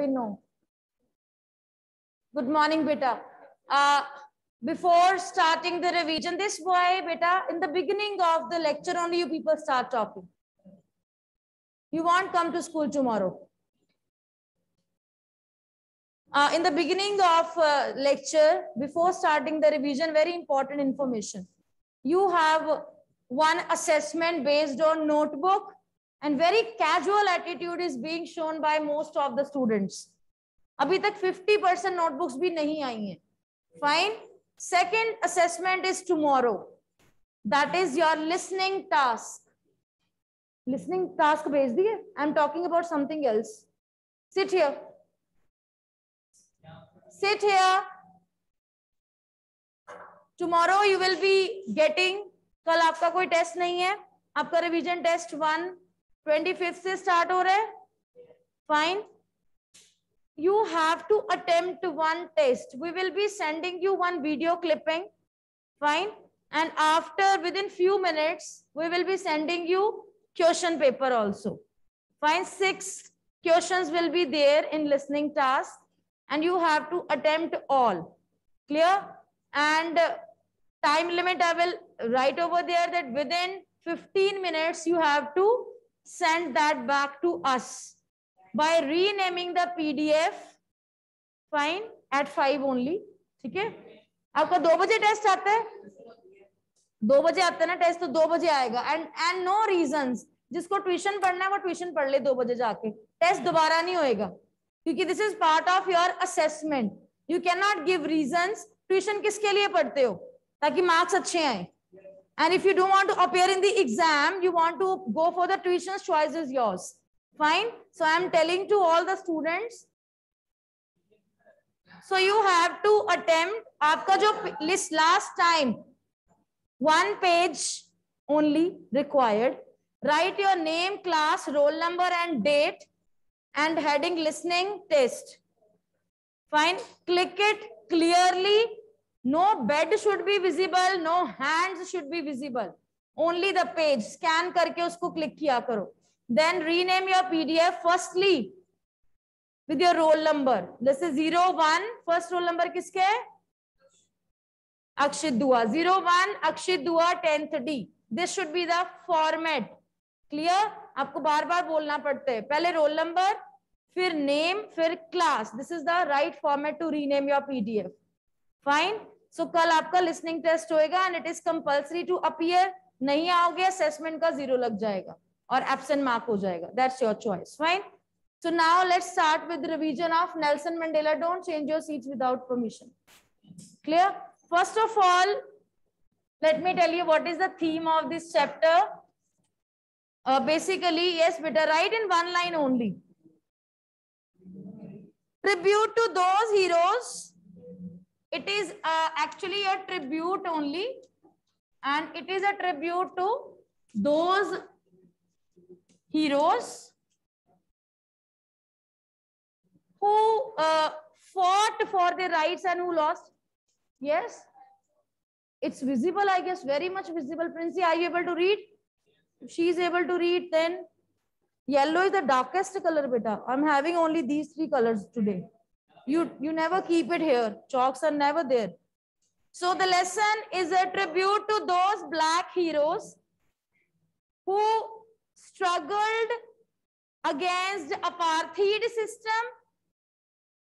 we know? Good morning, beta. Uh, before starting the revision, this boy, beta, in the beginning of the lecture, only you people start talking. You won't come to school tomorrow. Uh, in the beginning of uh, lecture, before starting the revision, very important information. You have one assessment based on notebook and very casual attitude is being shown by most of the students. अभी तक 50% notebooks भी नहीं आई हैं. Fine. Second assessment is tomorrow. That is your listening task. Listening task भेज दिए. I'm talking about something else. Sit here. Sit here. Tomorrow you will be getting. कल आपका कोई टेस्ट नहीं है आपका revision test one twenty fifth से start हो रहा है fine you have to attempt one test we will be sending you one video clipping fine and after within few minutes we will be sending you question paper also fine six questions will be there in listening task and you have to attempt all clear and time limit i will write over there that within 15 minutes you have to send that back to us. By renaming the pdf fine at 5 only, ठीक है? आपका दो बजे test आता है? दो बजे आता ना टेस्ट तो दो बजे आएगा। एंड एंड नो रीजंस जिसको ट्यूशन पढ़ना है, वो ट्यूशन पढ़ ले दो बजे जाके। टेस्ट दोबारा नहीं होएगा। क्योंकि this is part of your assessment you can not give reasons tuition किसके लिए पढ़ते हो? ताकि मार्क्स अच्छे आए। And if you don't want to appear in the exam, you want to go for the tuition choice is yours. Fine. So I'm telling to all the students. So you have to attempt. आपका जो list last time, one page only required. Write your name, class, roll number and date and heading listening test. Fine. Click it clearly no bed should be visible no hands should be visible only the page scan करके उसको click किया करो then rename your pdf firstly with your roll number this is 01 first roll number है अक्षित दुआ 01 अक्षित दुआ 10th d this should be the format clear आपको बार बार बोलना पड़ता है पहले roll number फिर name फिर class this is the right format to rename your pdf fine so so, कल आपका लिसनिंग टेस्ट होएगा and it is compulsory to appear नहीं आओगे असेसमेंट का ज़ीरो लग जाएगा और एबसेंट मार्क हो जाएगा. That's your choice fine so now let's start with revision of Nelson Mandela don't change your seats without permission clear first of all let me tell you what is the theme of this chapter. Uh, basically yes better write in one line only. Tribute to heroes it is uh, actually a tribute only. And it is a tribute to those heroes who uh, fought for their rights and who lost. Yes? It's visible i guess very much visible. Princey are you able to read? She is able to read then yellow is the darkest color beta. I'm having only these three colors today you you never keep it here. Chalks are never there. So the lesson is a tribute to those black heroes who struggled against apartheid system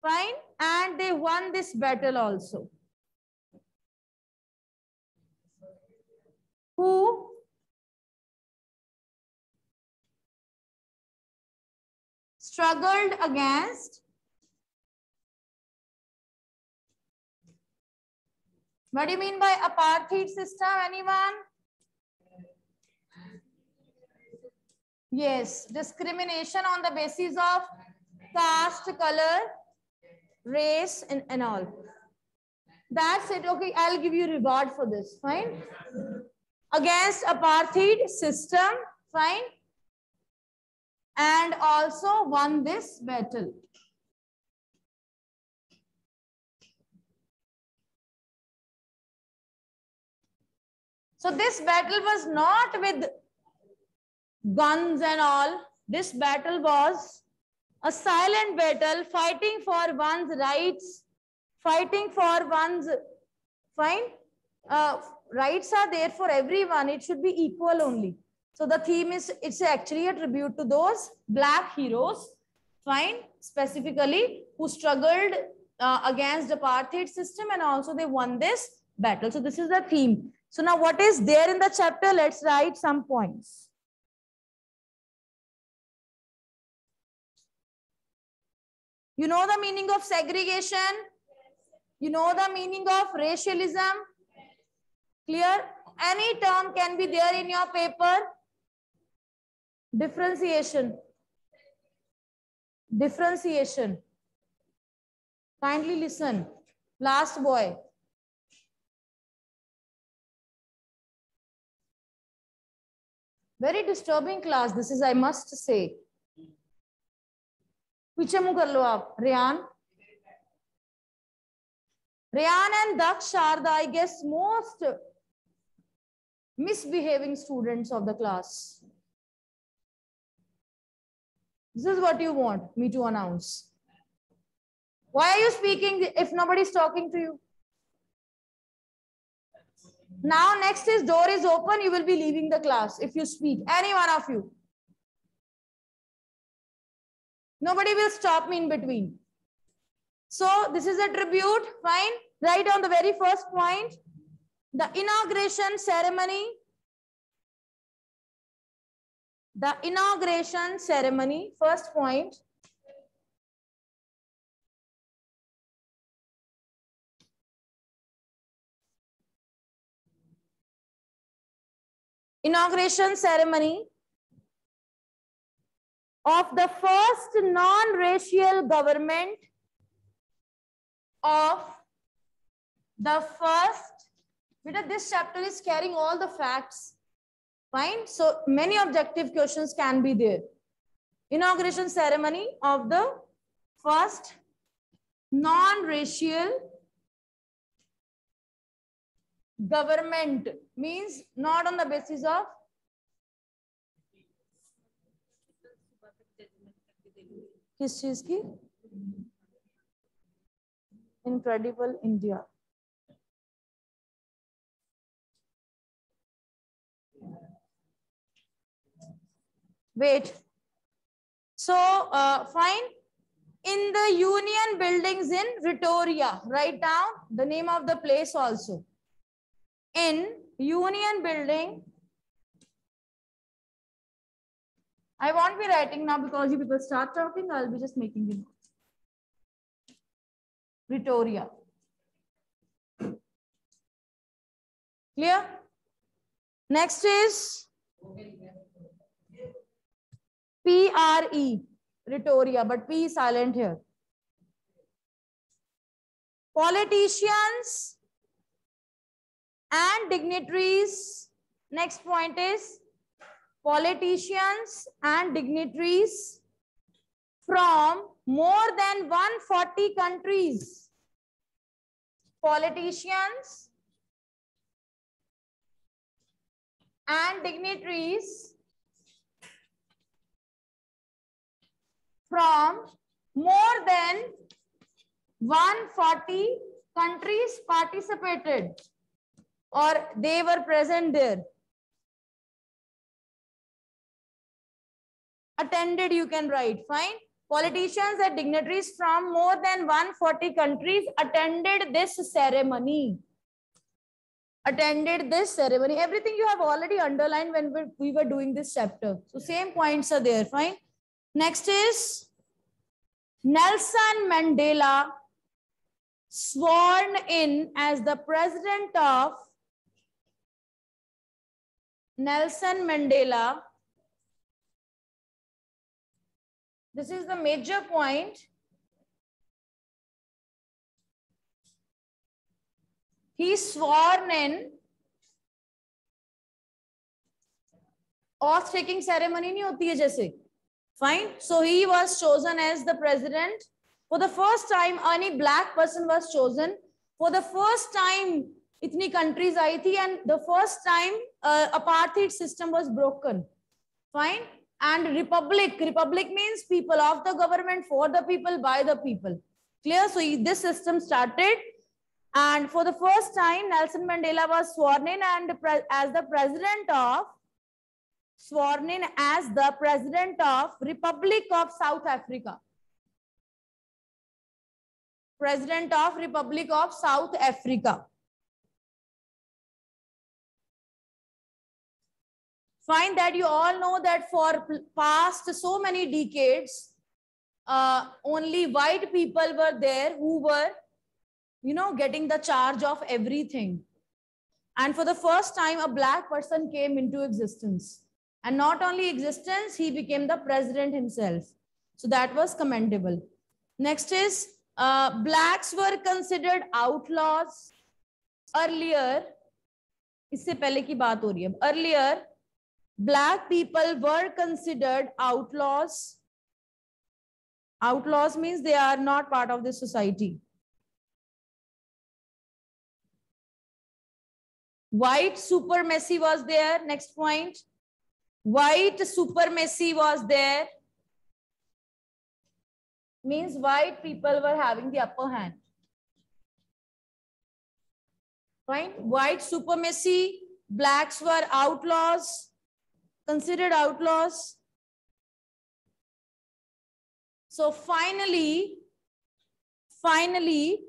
fine and they won this battle also. Who? Struggled against What do you mean by apartheid system? Anyone? Yes, discrimination on the basis of caste, color, race, and, and all. That's it. Okay, I'll give you reward for this. Fine. Against apartheid system. Fine. And also won this battle. So this battle was not with guns and all. This battle was a silent battle fighting for one's rights fighting for one's fine uh, rights are there for everyone. It should be equal only. So the theme is it's actually a tribute to those black heroes fine specifically who struggled uh, against the apartheid system and also they won this battle. So this is the theme so now what is there in the chapter let's write some points you know the meaning of segregation you know the meaning of racialism? Clear? Any term can be there in your paper. Differentiation. Differentiation. Kindly listen. Last boy. very disturbing class this is i must say. Pichamu kar lo aap rayan rayan and daksh are the i guess most misbehaving students of the class. This is what you want me to announce. Why are you speaking if nobody is talking to you? Now, next is door is open. You will be leaving the class if you speak. Any one of you. Nobody will stop me in between. So this is a tribute, fine. Right on the very first point, the inauguration ceremony. The inauguration ceremony, first point. Inauguration ceremony of the first non-racial government of the first, because this chapter is carrying all the facts. Fine. So many objective questions can be there. Inauguration ceremony of the first non-racial government means not on the basis of किस चीज की? Incredible wait. So uh, fine. In the union buildings in Pretoria. write down the name of the place also. In union building, I won't be writing now because you people start talking. I'll be just making the notes. Pretoria. Clear? Next is P-R-E, Pretoria, but P is silent here. Politicians and dignitaries. Next point is politicians and dignitaries from more than 140 countries. Politicians and dignitaries from more than 140 countries participated or they were present there. Attended, you can write, fine. Politicians and dignitaries from more than 140 countries attended this ceremony. Attended this ceremony. Everything you have already underlined when we were doing this chapter. So same points are there, fine. Next is Nelson Mandela sworn in as the president of Nelson Mandela This is the major point. He sworn in oath taking ceremony नहीं होती है जैसे fine so he was chosen as the president for the first time any black person was chosen for the first time इतनी countries आई थी and the first time uh, apartheid system was broken fine and republic. Republic means people of the government, for the people, by the people. Clear? So this system started and for the first time, Nelson Mandela was sworn in and as the president of sworn in as the president of Republic of South Africa. President of Republic of South Africa. Find that you all know that for past so many decades, uh, only white people were there who were, you know, getting the charge of everything. And for the first time, a black person came into existence. And not only existence, he became the president himself. So that was commendable. Next is uh, blacks were considered outlaws earlier. इससे पहले की बात हो रही है earlier black people were considered outlaws. Outlaws means they are not part of the society. White supremacy was there. Next point. White supremacy was there. Means white people were having the upper hand. Fine. White supremacy. Blacks were outlaws considered outlaws so finally finally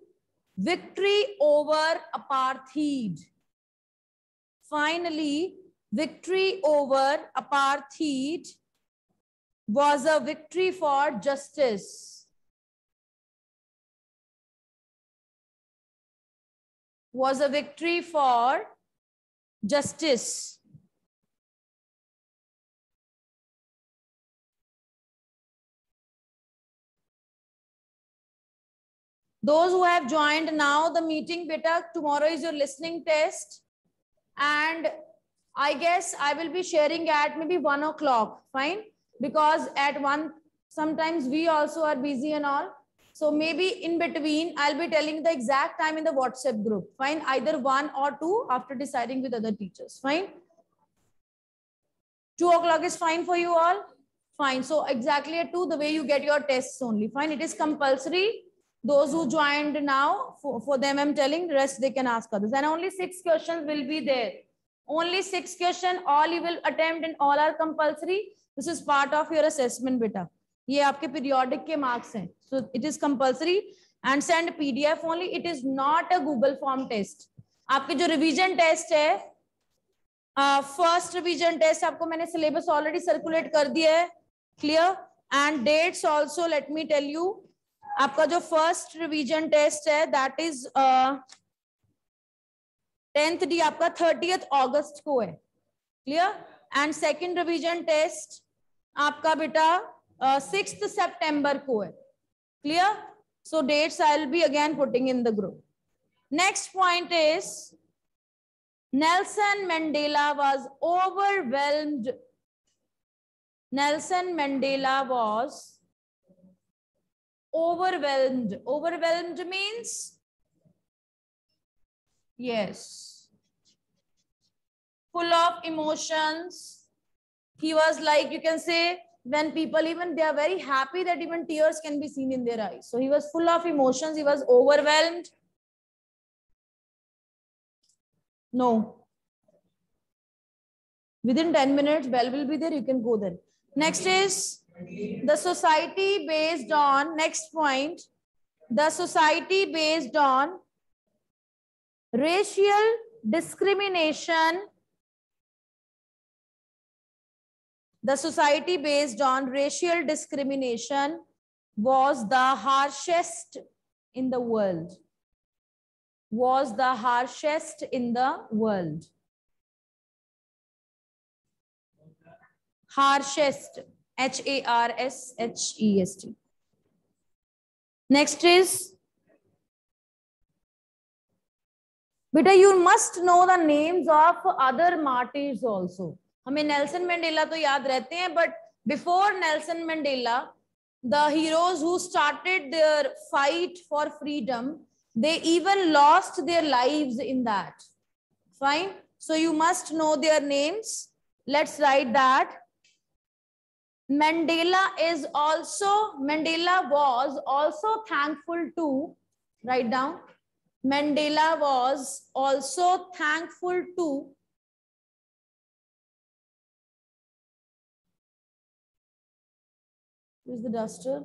victory over apartheid finally victory over apartheid was a victory for justice. Was a victory for justice. Those who have joined now the meeting, beta, tomorrow is your listening test. And I guess I will be sharing at maybe one o'clock, fine? Because at one, sometimes we also are busy and all. So maybe in between, I'll be telling the exact time in the WhatsApp group, fine? Either one or two after deciding with other teachers, fine? Two o'clock is fine for you all? Fine. So exactly at two, the way you get your tests only, fine? It is compulsory. Those who joined now, for, for them I'm telling, the rest they can ask others. And only six questions will be there only six question all you will attempt and all are compulsory this is part of your assessment beta ये आपके periodic के marks हैं so it is compulsory and send pdf only it is not a google form test आपके जो revision test है first revision test आपको मैंने syllabus already circulate कर दिया है clear and dates also let me tell you आपका जो फ़र्स्ट रिवीजन टेस्ट है दैट इज़ टेंथ डी आपका थर्टीथ अगस्त को है। Clear and second revision test आपका बेटा सिक्स uh, सेप्टेंबर को है। Clear so dates I will be again putting in the group next point is Nelson Mandela was overwhelmed. Nelson Mandela was overwhelmed. Overwhelmed means Yes. Full of emotions. He was like, you can say, when people even, they are very happy that even tears can be seen in their eyes. So he was full of emotions. He was overwhelmed. No. Within 10 minutes, bell will be there. You can go there. Next is the society based on, next point, the society based on racial discrimination. The society based on racial discrimination was the harshest in the world. Was the harshest in the world. Harshest h a r s h e s t next is बेटा you must know the names of other मार्टिर्स also हमें Nelson Mandela तो याद रहते हैं but before Nelson Mandela the heroes who started their fight for freedom they even lost their lives in that fine so you must know their names let's write that Mandela is also, Mandela was also thankful to, write down, Mandela was also thankful to Use the duster.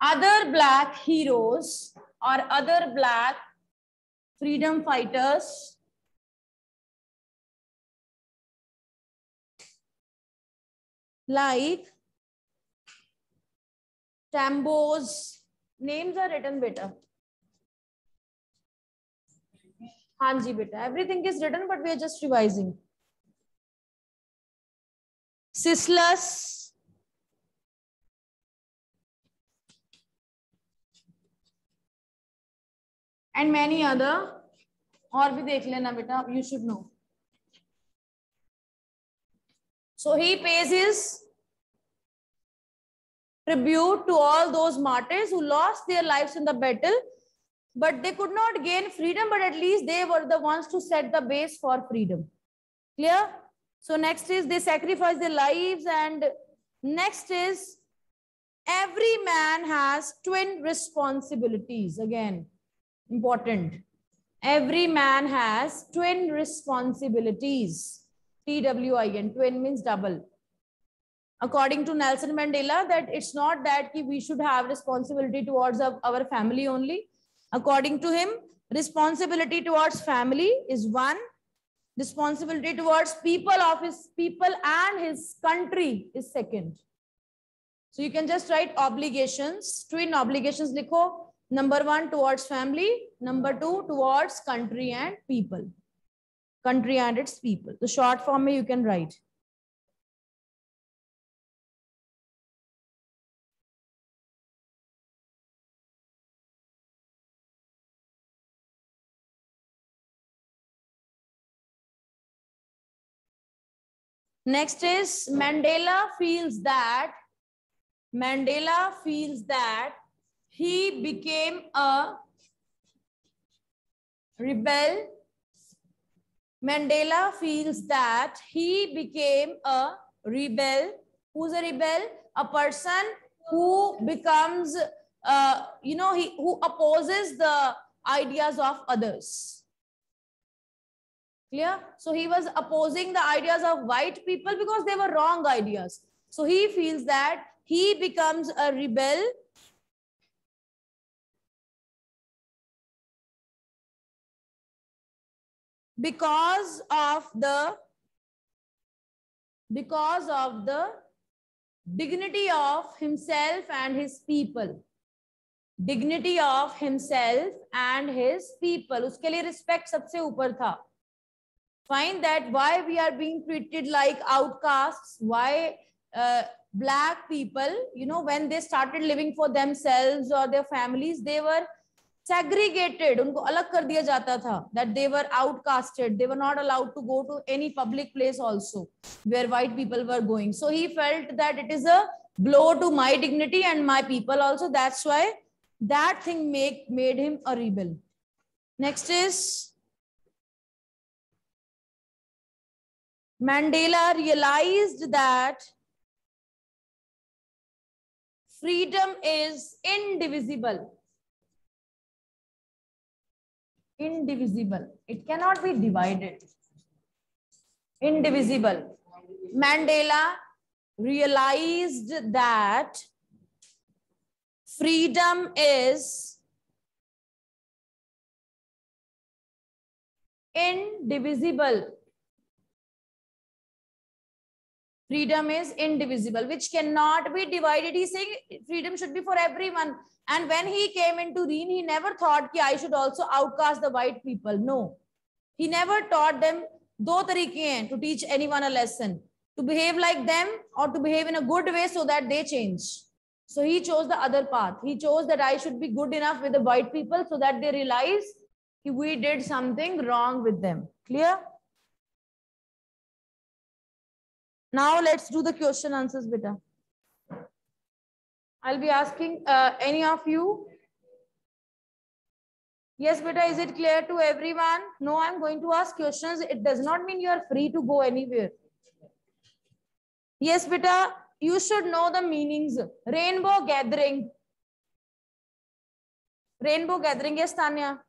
Other black heroes or other black freedom fighters like Tambo's names are written better. Hanji beta. Everything is written, but we are just revising. Sisulu. And many other. और भी देख लेना बेटा you should know. So he pays his tribute to all those martyrs who lost their lives in the battle but they could not gain freedom, but at least they were the ones to set the base for freedom. Clear? So next is they sacrifice their lives and next is every man has twin responsibilities. Again, important. Every man has twin responsibilities. TWIN, twin means double. According to Nelson Mandela, that it's not that we should have responsibility towards our family only, According to him, responsibility towards family is one. Responsibility towards people of his people and his country is second. So you can just write obligations, twin obligations likho. Number one towards family, number two towards country and people. Country and its people. The short form you can write. Next is Mandela feels that Mandela feels that he became a rebel. Mandela feels that he became a rebel. Who's a rebel? A person who becomes, uh, you know, he who opposes the ideas of others. Clear? So he was opposing the ideas of white people because they were wrong ideas. So he feels that he becomes a rebel because of the because of the dignity of himself and his people. Dignity of himself and his people. uske liye respect sabse upar tha find that why we are being treated like outcasts why uh, black people you know when they started living for themselves or their families they were segregated unko alag kar diya jata tha that they were outcasted. They were not allowed to go to any public place also where white people were going. So he felt that it is a blow to my dignity and my people also. That's why that thing make made him a rebel. Next is Mandela realized that freedom is indivisible. Indivisible. It cannot be divided. Indivisible. Mandela realized that freedom is indivisible freedom is indivisible which cannot be divided he's saying freedom should be for everyone and when he came into Reen, he never thought that I should also outcast the white people. No, he never taught them do tarike to teach anyone a lesson, to behave like them or to behave in a good way so that they change. So he chose the other path. He chose that I should be good enough with the white people so that they realize we did something wrong with them. Clear? Now let's do the question answers, beta. I'll be asking uh, any of you Yes, beta, is it clear to everyone? No, I'm going to ask questions. It does not mean you are free to go anywhere. Yes, beta, you should know the meanings. Rainbow gathering. Rainbow gathering, yes, Tanya.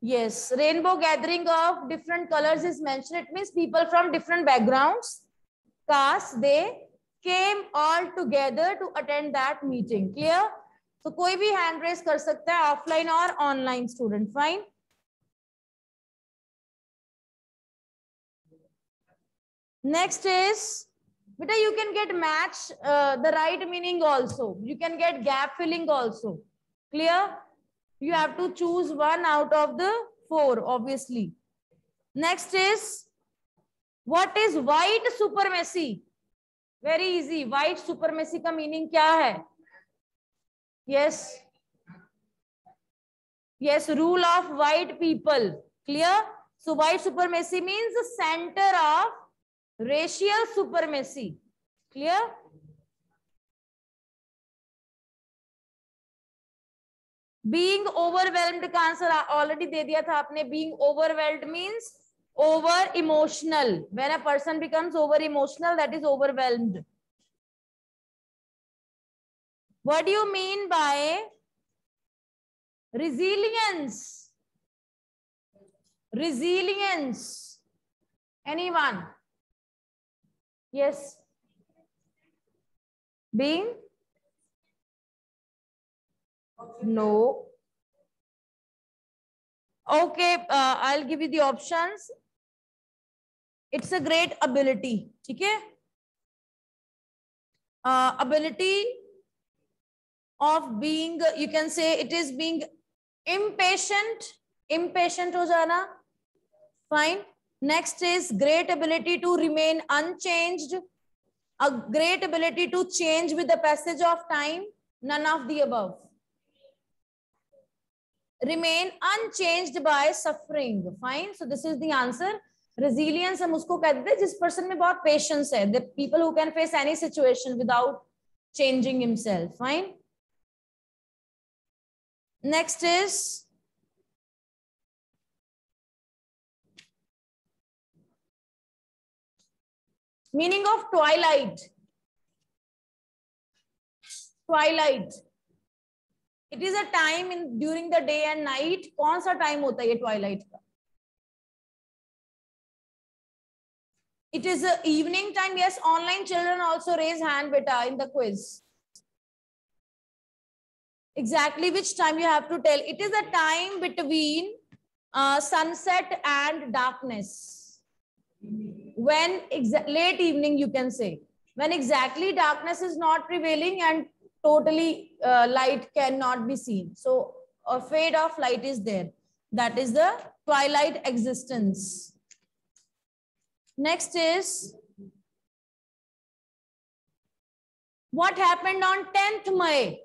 Yes, rainbow gathering of different colors is mentioned. It means people from different backgrounds, caste, they came all together to attend that meeting. Clear? So कोई भी hand raise कर सकता है offline or online student. Fine. Next is, beta you can get match uh, the right meaning also. You can get gap filling also. Clear? You have to choose one out of the four, obviously. Next is, what is white supremacy? Very easy. White supremacy का meaning क्या है? Yes. Yes, rule of white people. Clear? So white supremacy means the center of racial supremacy. Clear? Being overwhelmed का answer already दे दिया था आपने। Being overwhelmed means over emotional when a person becomes over emotional that is overwhelmed what you mean by resilience resilience any one yes being No. Okay, uh, I'll give you the options. It's a great ability. Okay. Uh, ability of being, you can say it is being impatient. Impatient ho jana. Fine. Next is great ability to remain unchanged. A great ability to change with the passage of time. None of the above remain unchanged by suffering fine so this is the answer resilience हम उसको कहते हैं जिस person में बहुत patience है the people who can face any situation without changing himself fine next is meaning of twilight twilight it is a time in during the day and night कौन सा टाइम होता है ये ट्वाइलाइट का it is a evening time yes online children also raise hand beta in the quiz exactly which time you have to tell it is a time between uh, sunset and darkness when late evening you can say when exactly darkness is not prevailing and totally uh, light cannot be seen. So a fade of light is there. That is the twilight existence. Next is what happened on 10th May?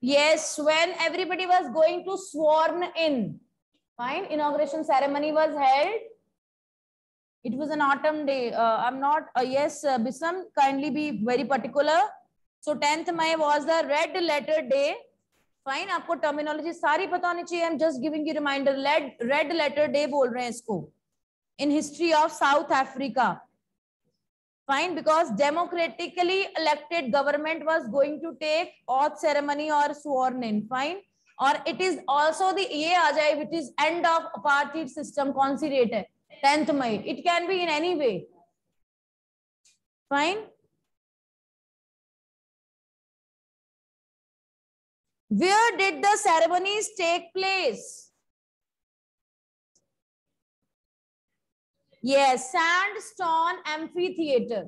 Yes, when everybody was going to sworn in Fine. Inauguration ceremony was held. It was an autumn day. Uh, I'm not, uh, yes, uh, Bisam, kindly be very particular. So 10th May was the red letter day. Fine. आपको terminology सारी पता होनी चाहिए. I'm just giving you reminder. Red, red letter day बोल रहे हैं इसको. In history of South Africa. Fine. Because democratically elected government was going to take oath ceremony or sworn in. Fine. और इट इज़ ऑल्सो ये आ जाए which is end of apartheid system कौन सी डेट है tenth May it can be in any way fine where did the ceremonies take place? Yes, sandstone amphitheater.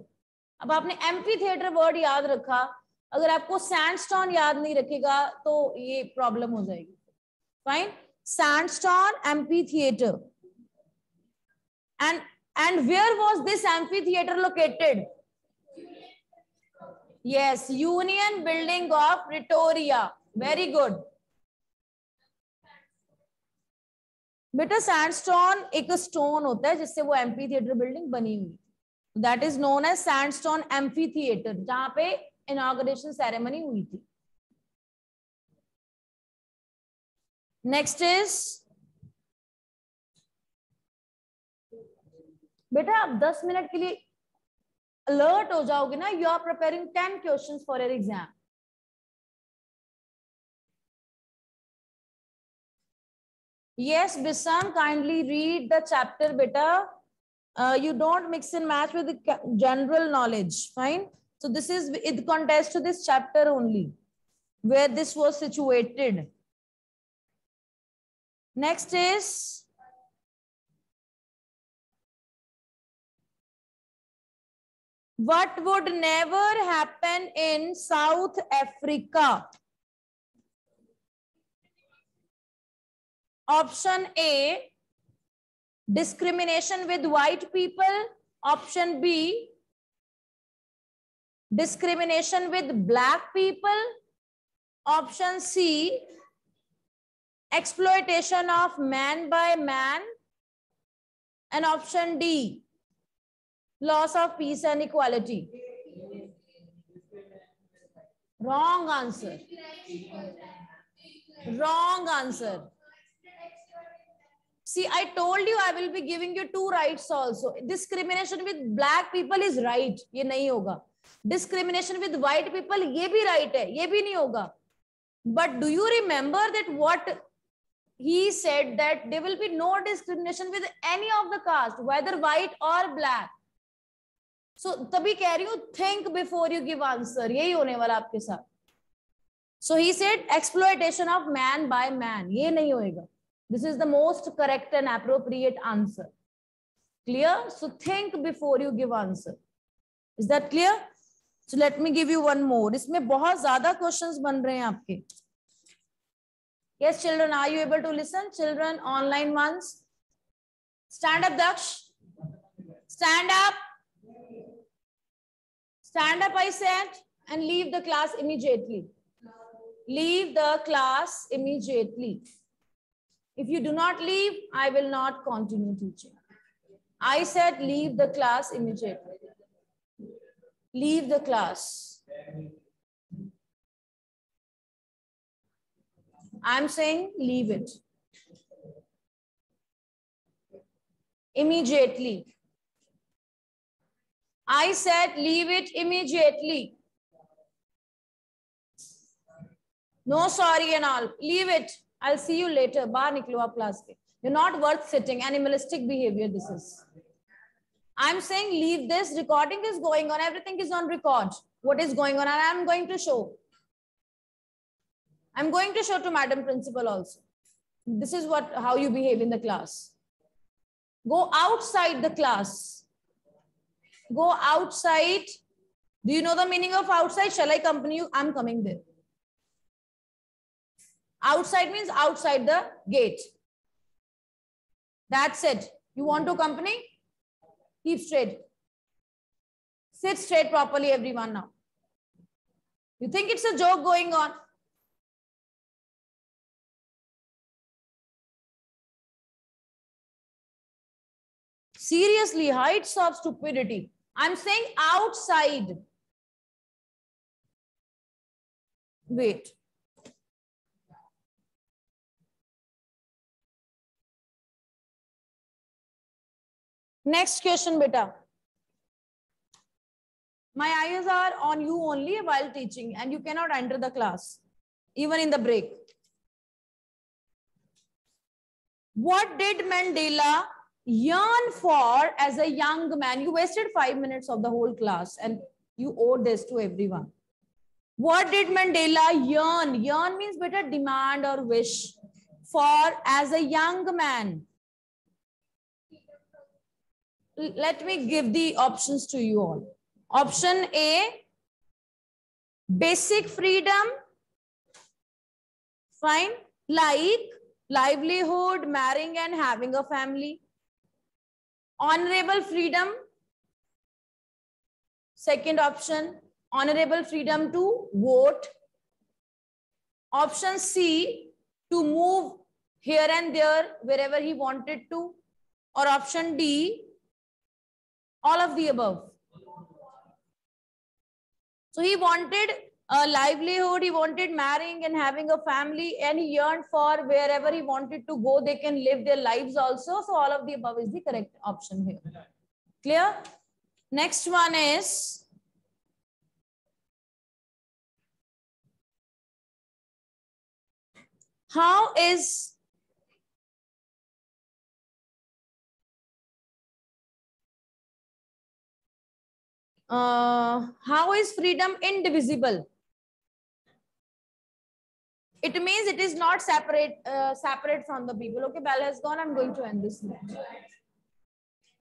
अब आपने amphi theatre word याद रखा अगर आपको सैंडस्टोन याद नहीं रखेगा तो ये प्रॉब्लम हो जाएगी। Fine sandstone amphitheatre and and where was this amphitheatre located yes, union building of pretoria. Very good. बेटा सैंडस्टोन एक स्टोन होता है, जिससे वो एम्पी थिएटर बिल्डिंग बनी हुई that is known as sandstone amphitheatre जहाँ पे इनाग्रेशन सेरेमनी हुई थी। नेक्स्ट इज़ बेटा आप 10 मिनट के लिए अलर्ट हो जाओगे ना you are preparing ten question for air exam yes बिसम kindly read the chapter बेटा। You don't mix in match with general knowledge fine So this is, it contests to this chapter only, where this was situated. Next is, what would never happen in South Africa? Option A, discrimination with white people. Option B, discrimination with black people. Option C, exploitation of man by man. And option D, loss of peace and equality. Wrong answer. Wrong answer. See, I told you I will be giving you two rights also. Discrimination with black people is right. ये नहीं होगा. Discrimination with white people ये भी right right है. ये भी नहीं होगा. But do you remember that what he said that there will be no discrimination with any of the caste, whether white or black. So तभी कह रही हूँ think before you give answer. यही होने वाला आपके साथ. So he said exploitation of man by man. ये नहीं होएगा. This is the most correct and appropriate answer. Clear? So think before you give answer. Is that clear? So let me give you one more. इसमें बहुत ज्यादा questions बन रहे हैं आपके. Yes, children, are you able to listen? Children, online ones. Stand up, Daksh. Stand up. Stand up, I said, and leave the class immediately. Leave the class immediately. If you do not leave, I will not continue teaching. I said leave the class immediately. Leave the class. I'm saying leave it. Immediately. I said leave it immediately. No sorry and all. Leave it. I'll see you later. Bar niklo class ke. You're not worth sitting. Animalistic behavior this is. I'm saying leave this. Recording is going on. Everything is on record. What is going on? And I'm going to show. I'm going to show to Madam Principal also. This is what how you behave in the class. Go outside the class. Go outside. Do you know the meaning of outside? Shall I accompany you? I'm coming there. Outside means outside the gate. That's it. You want to company? Keep straight. Sit straight properly, everyone now. You think it's a joke going on? Seriously, heights of stupidity. I'm saying outside. Wait. Next question, beta. My eyes are on you only while teaching and you cannot enter the class, even in the break. What did Mandela yearn for as a young man? You wasted five minutes of the whole class and you owe this to everyone. What did Mandela yearn? Yearn means better demand or wish for as a young man let me give the options to you all. Option A, basic freedom. Fine. Like livelihood, marrying and having a family. Honorable freedom. Second option, honorable freedom to vote. Option C, to move here and there wherever he wanted to or option D, all of the above. So he wanted a livelihood, he wanted marrying and having a family and he yearned for wherever he wanted to go, they can live their lives also. So all of the above is the correct option here. Clear? Next one is how is uh, how is freedom indivisible? It means it is not separate uh, separate from the people. Okay, Bell has gone. I'm going to end this.